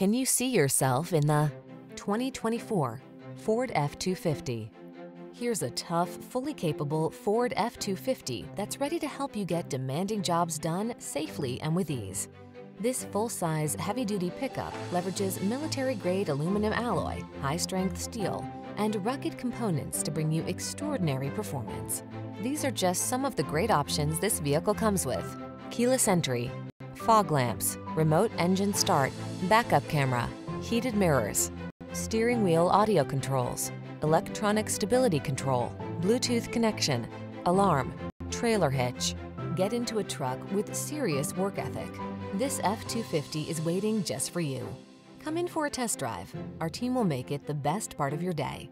Can you see yourself in the 2024 Ford F-250? Here's a tough, fully capable Ford F-250 that's ready to help you get demanding jobs done safely and with ease. This full-size, heavy-duty pickup leverages military-grade aluminum alloy, high-strength steel, and rugged components to bring you extraordinary performance. These are just some of the great options this vehicle comes with. Keyless entry, fog lamps, remote engine start, backup camera, heated mirrors, steering wheel audio controls, electronic stability control, Bluetooth connection, alarm, trailer hitch. Get into a truck with serious work ethic. This F-250 is waiting just for you. Come in for a test drive. Our team will make it the best part of your day.